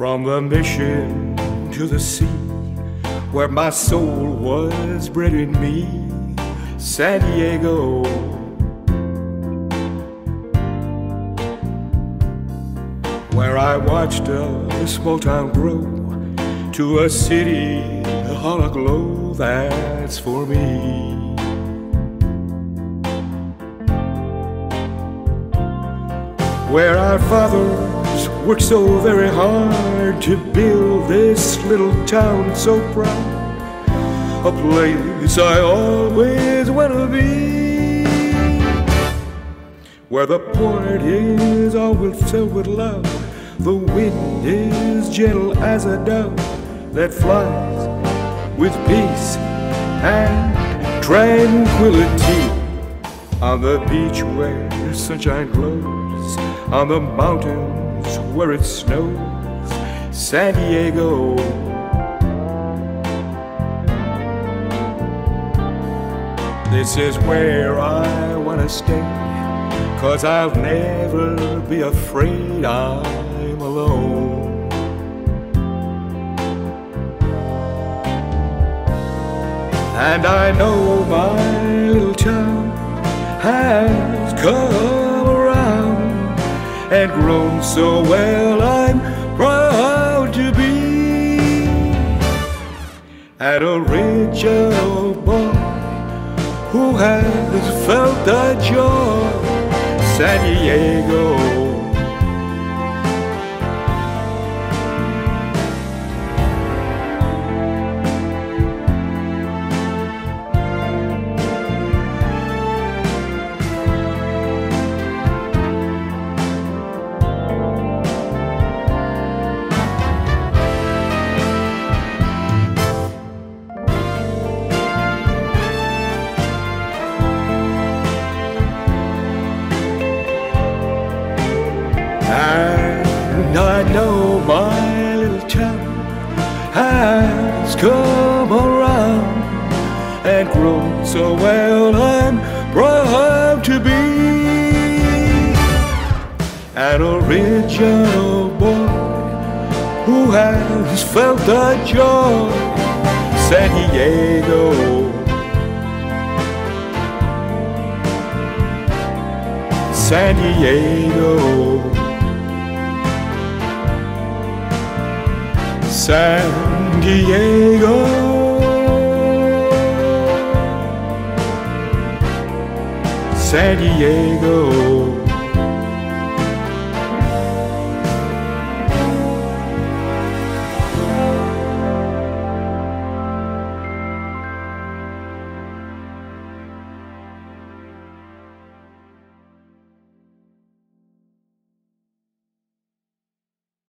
From the mission to the sea, where my soul was bred in me, San Diego. Where I watched a small town grow to a city all aglow, that's for me. Where our worked so very hard to build this little town so proud. A place I always want to be. Where the port is always filled with love. The wind is gentle as a dove that flies with peace and tranquility. On the beach where sunshine glows, on the mountains where it snows, San Diego. This is where I wanna stay, cause I'll never be afraid I'm alone. And I know my little town has come and grown so well I'm proud to be. At an original boy who has felt the joy San Diego And I know my little town has come around and grown so well. I'm proud to be an original boy who has felt the joy. San Diego. San Diego. San Diego. San Diego.